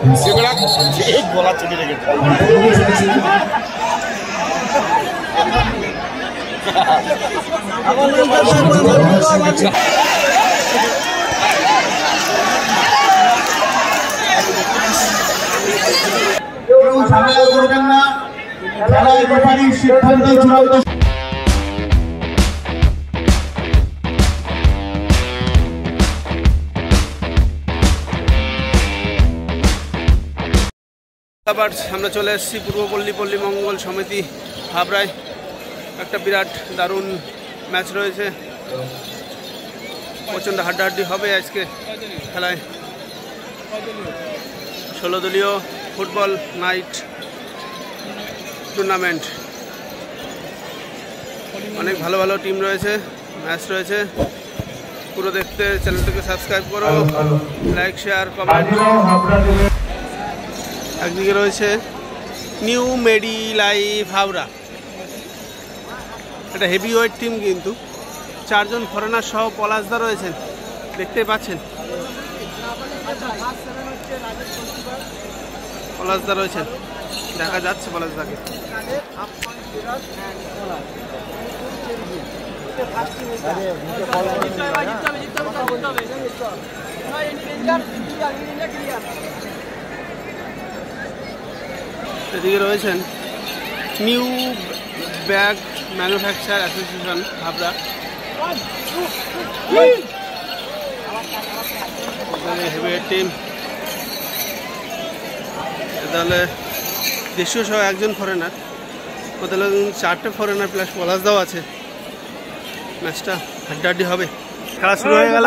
গলা কেউ ঝামেলা করবেন না। খেলায় সিদ্ধান্ত চূড়ান্ত আবার আমরা চলে এসেছি পূর্বপল্লী পল্লী মঙ্গল সমিতি হাবড়ায়। একটা বিরাট দারুণ ম্যাচ রয়েছে। প্রচণ্ড হাড্ডাহাড্ডি হবে আজকে খেলায়। ষোলো দলীয় ফুটবল নাইট টুর্নামেন্ট। অনেক ভালো ভালো টিম রয়েছে ম্যাচ রয়েছে। পুরো দেখতে চ্যানেলটিকে সাবস্ক্রাইব করো লাইক শেয়ার কমেন্ট। একদিকে রয়েছে নিউ মেডি লাইফ হাওড়া। এটা হেভি ওয়েট টিম কিন্তু। চারজন ফরেনার সহ পলাশদা রয়েছেন। দেখতেই পাচ্ছেন। পলাশদা রয়েছেন। দেখা যাচ্ছে পলাশদাকে। এদিকে রয়েছেন new bag manufacture association Habra তাহলে দেশীয় সহ একজন ফরেনার ওদের চারটে ফরেনার প্লাস পলাশদাও আছে। ম্যাচটা হাড্ডাহাড্ডি হবে। খেলা শুরু হয়ে গেল।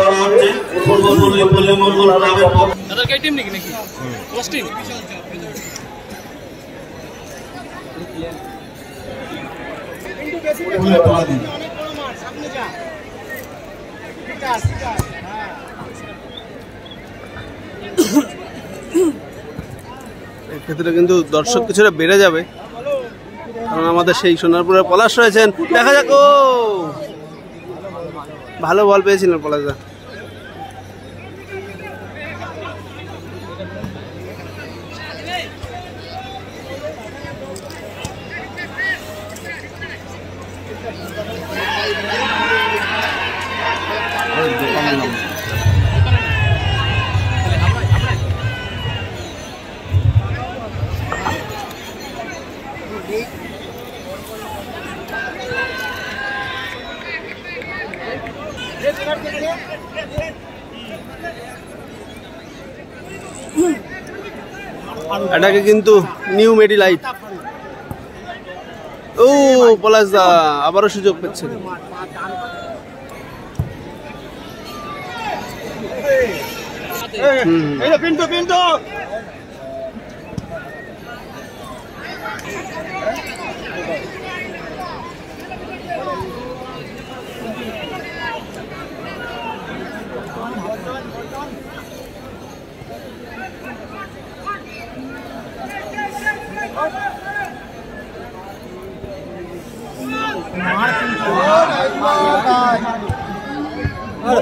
করা হচ্ছে। মন্ডল পক্ষ এক্ষেত্রে কিন্তু দর্শক কিছুটা বেড়ে যাবে। কারণ আমাদের সেই সোনারপুরের পলাশ রয়েছেন। দেখা যাক ও! ভালো বল পেয়েছিলেন পলাশদা। এটাকে কিন্তু নিউ মেডি লাইট ও পলাশদা আবারও সুযোগ পেচ্ছে হুম পিন্টু পিন্টু।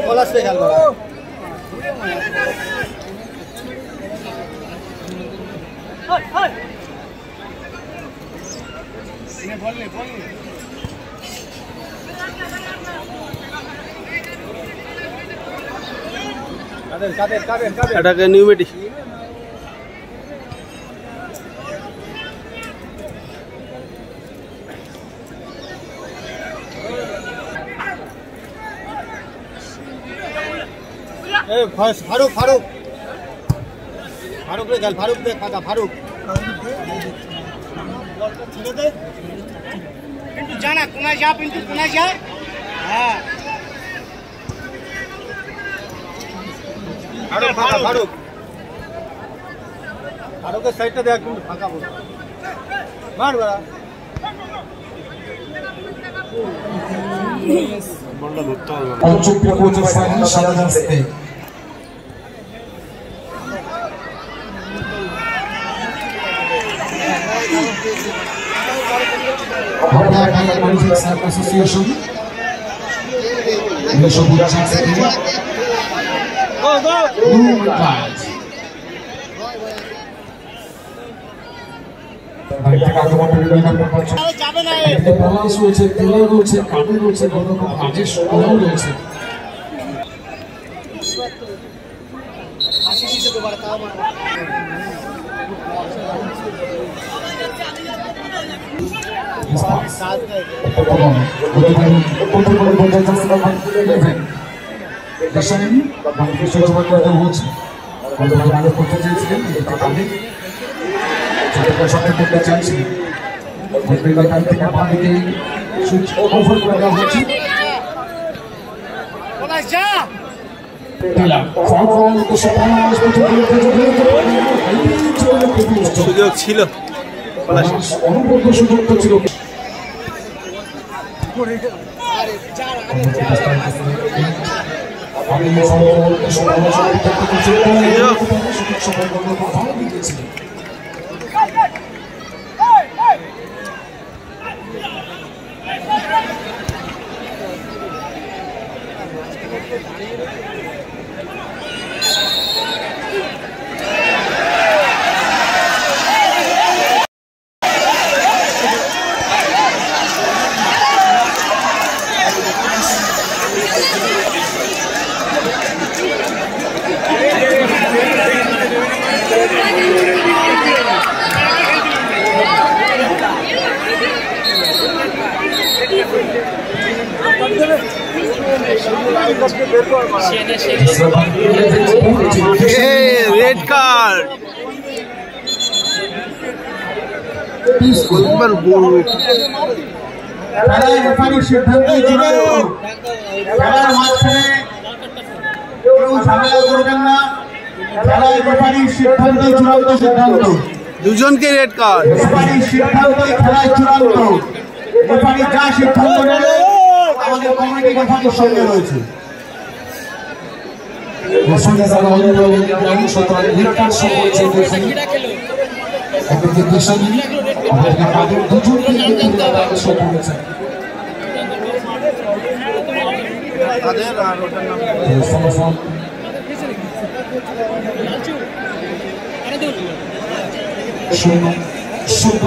পলাশে খেলব এটাকে নিউ মেডি ফারুক ফারুক। ফারুক রে গেল ফারুক দে ফাঁকা ফারুক। পিন্টু জানা কোনায় যা পিন্টু কোনায় যা। হ্যাঁ। ফারুক ফাঁকা ফারুক। ফারুকের সাইডটা দেখ কিন্তু ফাঁকা বল। মার বাড়া. বিভিন্ন প্রকার যাবে না এতে পলাশ রয়েছে তেলা রয়েছে কাঠে রয়েছে কত রকম কাজের সরঞ্জাম রয়েছে হাসি দিতে পারে তাও সাথ সুযোগ ছিল। সুযোগ তো ছিল। সুযোগ সর্বদা ভালো রেড কার্ড একবার খেলায় রেফারির সিদ্ধান্তই খেলার মাঝখানে কেউ ঝামেলা করবেন না। খেলায় রেফারির সিদ্ধান্তই চূড়ান্ত সিদ্ধান্ত। দুজনকে রেড কার্ড রেফারির সিদ্ধান্তই খেলায় চূড়ান্ত। রেফারি যা সিদ্ধান্ত নেবে আমাদের কমিটি রেফারির সঙ্গে রয়েছে। শূন্য শূন্য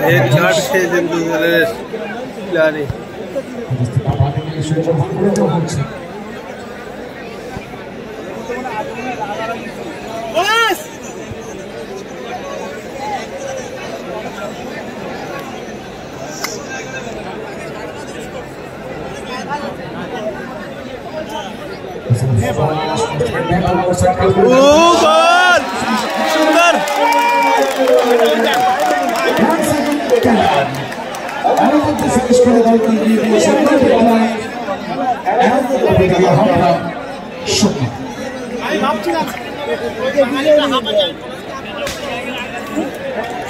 রেড কার্ড খেয়েছেন দুজনের প্লেয়ারে বাবাকে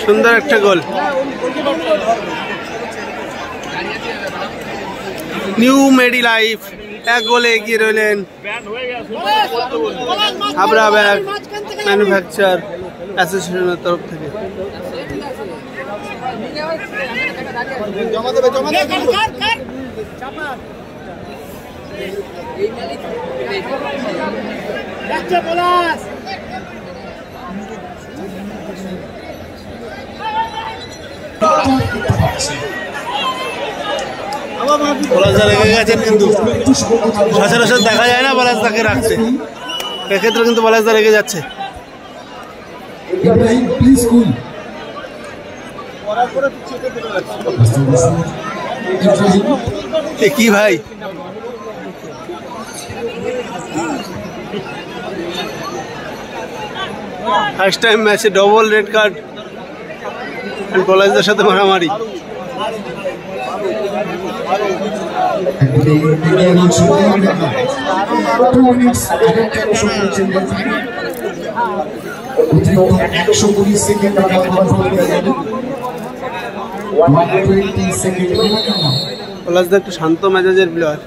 সুন্দর একটা গোল। নিউ মেডি লাইফ। এক গোলে এগিয়ে রইলেন হাবড়া ব্যাগ ম্যানুফ্যাকচার অ্যাসোসিয়েশনের তরফ থেকে। জমা দেবে জমা দেবে। পলাশ। পলাশদা রেখে গেছেন কিন্তু? সচরাচর দেখা যায় না পলাশদাকে রাখছে এক্ষেত্রে কিন্তু পলাশদা রেখে যাচ্ছে? প্লিজ কি ভাই? ফার্স্ট টাইম ম্যাচে ডবল রেড কার্ড কলেজদের সাথে মারামারি। অতিরিক্ত একশো কুড়ি সেকেন্ড কলেজদের একটু শান্ত মেজাজের প্লেয়ার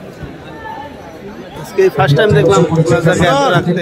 আজকে ফার্স্ট টাইম দেখলাম এত রাখতে।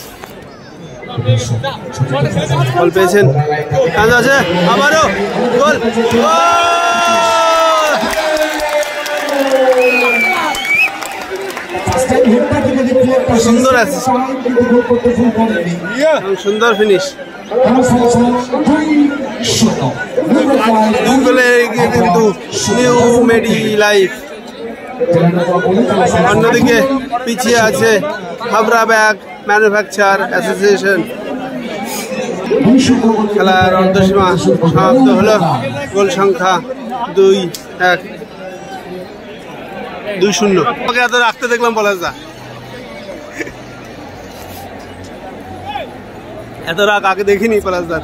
বল পেয়েছেন কাজ আছে, আবারও গোল! সুন্দর আছে। সুন্দর ফিনিশ দুই গোলে এগিয়ে কিন্তু নিউ মেডি লাইফ অন্যদিকে পিছিয়ে আছে হাবড়া ব্যাগ ম্যানুফ্যাকচার অ্যাসোসিয়েশন। খেলার অর্ধসীমা সমাপ্ত হলো। গোল সংখ্যা দুই এক। দুই শূন্য। আমাকে এত রাখতে দেখলাম পলাশদা এত রাগ আগে দেখিনি পলাশদার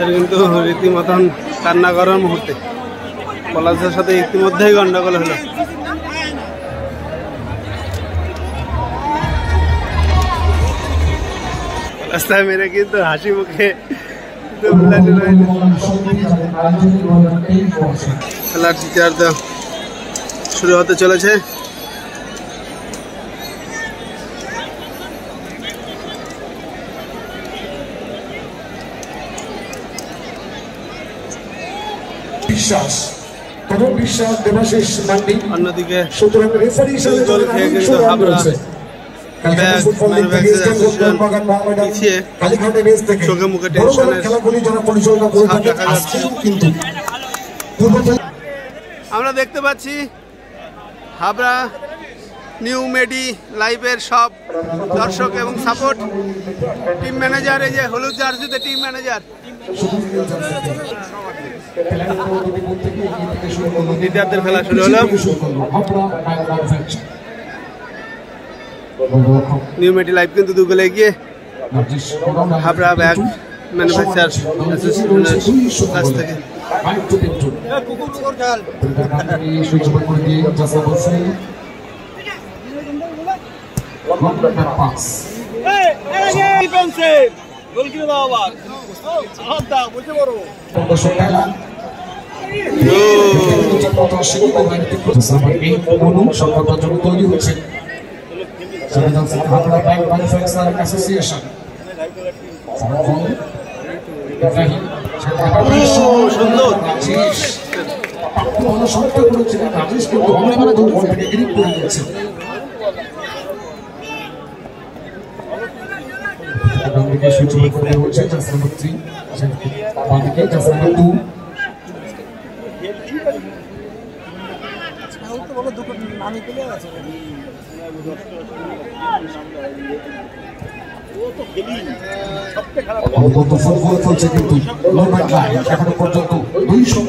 তাদের কিন্তু রীতিমতন কান্না করার মুহূর্তে। পলাশের সাথে ইতিমধ্যেই গন্ডগোল হলো। রাস্তায় মেরে কিন্তু হাসি মুখে। খেলার দ্বিতীয়ার্ধ শুরু হতে চলেছে। বিশ্বাস প্রথম বিশ্বাস দেবাশিস মান্ডি অন্যদিকে সুতরাং রেফারি হিসেবে থেকে চোখে মুখে আমরা দেখতে পাচ্ছি হাবড়া নিউ মেডি লাইভের সব দর্শক এবং সাপোর্ট। টিম ম্যানেজার এই যে হলুদ জার্সিতে টিম ম্যানেজার। দ্বিতীয়ার্ধের খেলা শুরু হলো। নিউ মেডি লাইভ কিন্তু দু গোলে এগিয়ে হাবড়া ব্যাগ ম্যানুফ্যাকচার অ্যাসোসিয়েশনের কাছ অ্যাসোসিয়েশন সুন্দর ভালো শটটা করেছিলেন রাজেশ কিন্তু অনেক দূর থেকে গ্রিপ করে দিয়েছে ডানদিকে সূচনা করে হচ্ছে জাস নাম্বার থ্রি বাঁদিকে জাস নাম্বার টু ফুটবল চলছে কিন্তু এখনও পর্যন্ত দুই শূন্য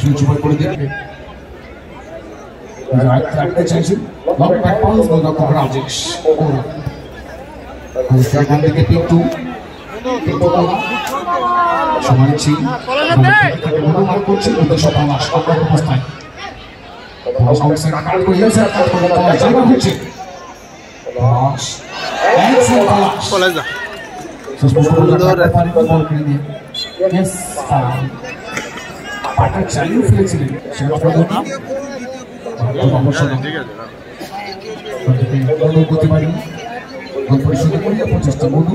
সুইচ করে দিন রাখতে চাইছেন লং ব্যাক পাস গোলরক্ষক রাজেশ ওরা সেখান থেকে পিন্টু পিন্টু ওরা সমানছি অনুমান করছি কিন্তু সফল আশঙ্কার অবস্থায় ইয়েস পাটা চালিয়ে ফেলেছিলেন শেষ পর্যন্ত অবশ্য মনু করতে পারি পরিশোধ করে প্রচেষ্টা মনু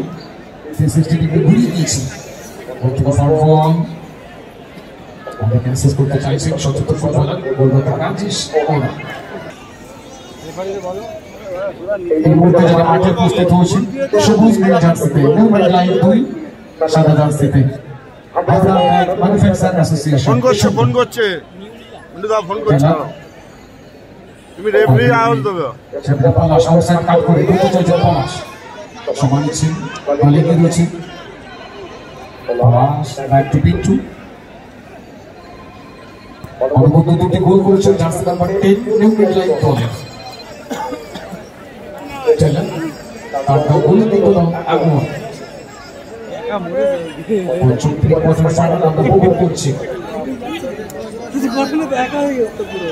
থ্রি সিক্সটি ডিগ্রি ঘুরিয়ে দিয়েছে। গোল থেকে ফল। করতে চাইছেন সচেতন ফুটবলার গোলরক্ষক রাজেশ ওরা। এই মুহূর্তে যারা মাঠে উপস্থিত হয়েছেন সবুজ নীল জার্সিতে মুম্বাই লাইন দুই সাদা জার্সিতে। Manufacture association. ফোন করছে ফোন করছে। ফোন করছে। তুমি রেফারি আওয়াজ দেবে। আউটসাইড কাট করে পলাশ সমান মালিকি রয়েছে। পলাশ ব্যাক টু পিন্টু দুটি গোল করেছেন জার্সি নাম্বার টেন নিউমিট লাইন দলের তার গোল কিন্তু আগুন। পঞ্চম থেকে পঞ্চম ফাইনাল আমরা করছি। কিছু ঘটনা তো হয়ে গেছে পুরো।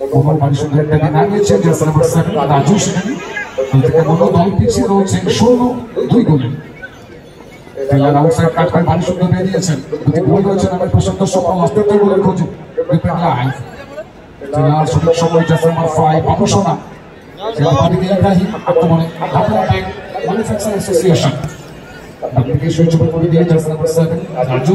বাড়ি সুন্দর একটা দিন আগিয়েছে জার্সি নাম্বার সেভেন রাজু সেখানে থেকে মনো দল পিছিয়ে রয়েছে শূন্য দুই গোলে খেলার আউটসাইড কাট করে বাড়ি সুন্দর বেরিয়েছেন দুটি গোল রয়েছেন আমার প্রশান্ত সফল অস্তিত্ব গোলের খোঁজে রিপেন লাইভ খেলার সঠিক সময় জার্সি নাম্বার ফাইভ বাবুসোনা খেলার বাড়িতে ইব্রাহিম আক্রমণে হাবড়া ব্যাংক ম্যানুফ্যাকচার অ্যাসোসিয়েশন আপনাকে সুইচ ওভার করে দিয়ে জার্সি নাম্বার সেভেন রাজু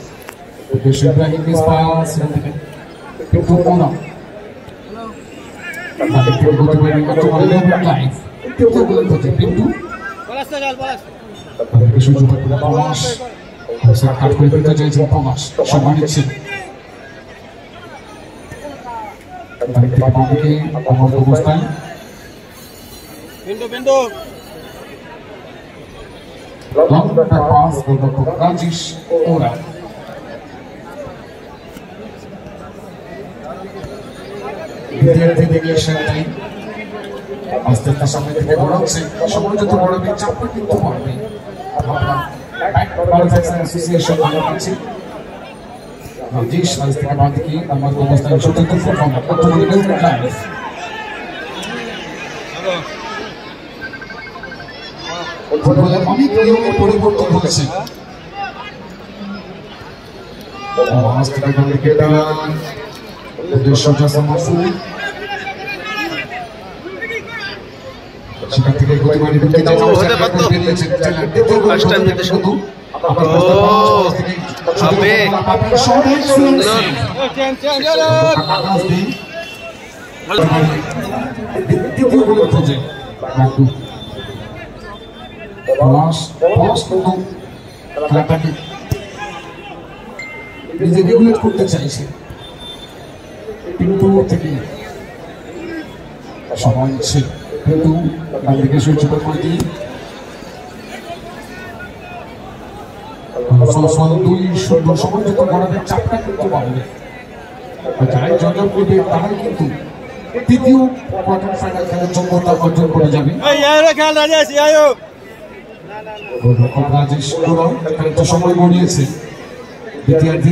দিয়ে তৃতীয় গোলের খোঁজে সার্বভৌম সুন্দর সুযোগ পলাশ দা ফাঁকা রয়েছে শট হতে পারে ও, সুন্দর সেভ ছুড়িয়ে দিয়ে কিন্তু ইব্রাহিম পাস কিন্তু কোনা কিন্তু তাদেরকে সুযোগ করে পলাশ অবসর কাট করে দিতে চাইছেন পলাশ সম্মানিত ছিল তাদের থেকে বামদিকে অমর অবস্থায় বিন্দু বিন্দু লং পাস গোলরক্ষক রাজেশ ওরা বিদ্যার্থী দেখলে সেটাই আস্তে আস্তে সামনে থেকে বড়াচ্ছে সময় যত বড়বে চাপটা কিন্তু বাড়বে আমরা ম্যানুফ্যাকচার অ্যাসোসিয়েশন আমরা পাচ্ছি রাজেশ আজ থেকে পরিবর্তন হয়েছে আজ থেকে ক্রিকেটার উদ্দেশ্য জাসম মাসুদ সেখান থেকে গতিবাড়ি ঢুকে হতে পারতো। First time যেতে শুধু। ও, হবে। সুন্দর। দ্বিতীয় গোলের খোঁজে রাখু পলাশ পলাশ কিন্তু খেলাটাকে নিজে রেগুলেট করতে চাইছে কিন্তু থেকে সময় ছিল। কিন্তু সহ্য করে দুই সময় যত গড়াবে চাপটা কিন্তু বাড়বে যারাই জয়লাভ করবে তারাই কিন্তু তৃতীয় কোয়ার্টার ফাইনাল খেলার যোগ্যতা অর্জন করে যাবে। রাজেশ সময় গড়িয়েছে। দ্বিতীয়ার্ধে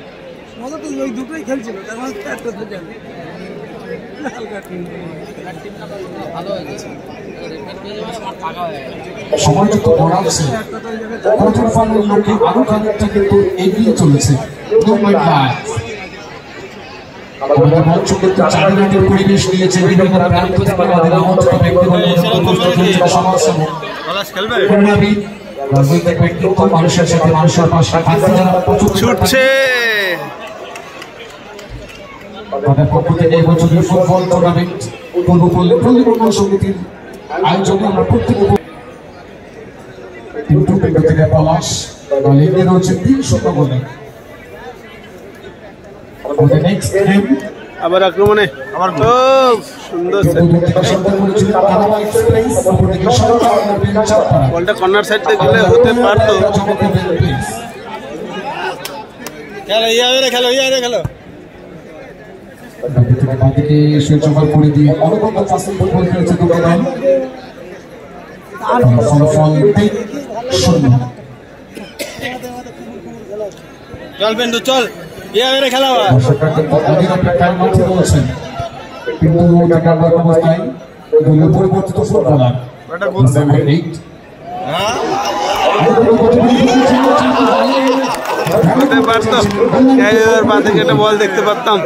মেডিলাইট হাবড়া ওই দুটোই খেলছিল তার মধ্যে একটা দুটো সময় যত গড়াচ্ছে কোয়ার্টার লোকে আরও খানিকটা কিন্তু এগিয়ে চলেছে। আমাদের মঞ্চ কিন্তু চারিদিকের পরিবেশ নিয়েছে। বিভিন্ন প্রান্ত থেকে আমাদের আমন্ত্রিত ব্যক্তিবর্গ সমাজসেবক। রাজনৈতিক ব্যক্তিত্ব মানুষের সাথে মানুষের পাশে। থাকতে যারা প্রচুর ছুটছে। তাদের পক্ষ থেকে এবছরের ফুটবল টুর্নামেন্ট পূর্বপল্লী পল্লী উন্নয়ন সমিতির আয়োজনে আমরা প্রত্যেক কিন্তু পিণ্ড পলাশ দল এগিয়ে রয়েছে তিন শূন্য গোলে। আমাদের নেক্সট গেম আবার আক্রমণে আবার সুন্দর বলটা কর্নার সাইড থেকে গেলে হতে পারতো। খেলো ইয়া খেলো ইয়া খেলো। বাদিকে সুইচ ওভার করে দিয়ে অনবদ্য ফাস্ট ফুটবল খেলেছে দুটো দল। ফলাফল তিন শূন্য। চল পেন্ডু চল। ইয়া খেলা দর্শকরা কিন্তু টাকার অবস্থায় দলীয় পরিবর্তিত ফুটবলার নাম্বার এইট হতে পারতো ক্যারিয়ার পা থেকে একটা বল দেখতে পারতাম।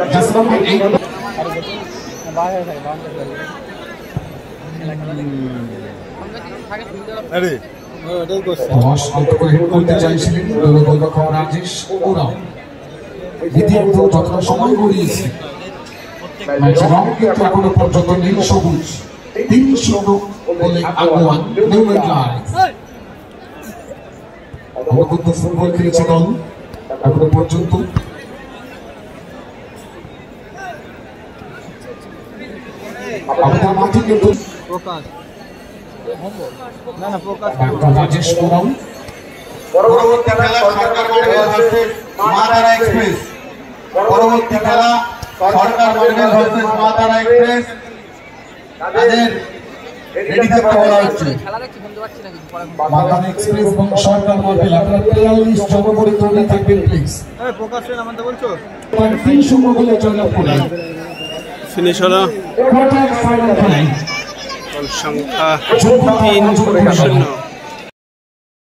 দশ অল্প করে হেড করতে চাইছিলেন গোলরক্ষক রাজেশ ওরাও দ্বিতীয়ার্ধ যতটা সময় গড়িয়েছে। ম্যাচের রং কিন্তু এখনও পর্যন্ত নীল সবুজ। তিন শূন্য বলে আগুয়ান নিউমেন লাইফ ফুটবল খেলেছে দল এখনও পর্যন্ত। আমাদের মাঠে কিন্তু ডাক্তার রাজেশ ওরাও পরবর্তী খেলা Sarkar medical versus Maa express পরবর্তী খেলা সরকার মেডিকেল ভার্সেস মা তারা এক্সপ্রেস তাদের রেডি থাকতে বলা হচ্ছে বাগান এক্সপ্রেস এবং সরকার মার্বেল আপনারা তেয়াল্লিশ জন করে থাকবেন প্লিজ তিন শূন্য বলে জয়লাভ করে ফিনিশ হলো। কোয়ার্টার ফাইনাল খেলায় গোল সংখ্যা তিন শূন্য।